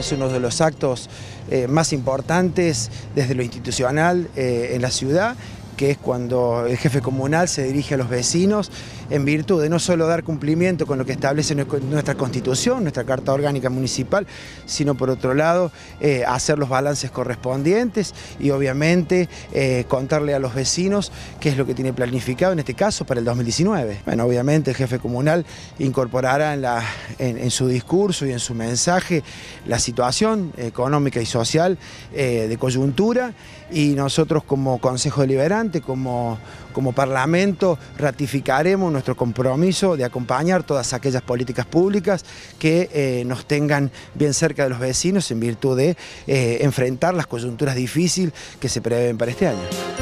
es uno de los actos eh, más importantes desde lo institucional eh, en la ciudad que es cuando el jefe comunal se dirige a los vecinos en virtud de no solo dar cumplimiento con lo que establece nuestra constitución, nuestra carta orgánica municipal, sino por otro lado eh, hacer los balances correspondientes y obviamente eh, contarle a los vecinos qué es lo que tiene planificado en este caso para el 2019. Bueno, obviamente el jefe comunal incorporará en, su discurso y en su mensaje la situación económica y social eh, de coyuntura y nosotros como Consejo Deliberante como, como Parlamento, ratificaremos nuestro compromiso de acompañar todas aquellas políticas públicas que eh, nos tengan bien cerca de los vecinos en virtud de eh, enfrentar las coyunturas difíciles que se prevén para este año.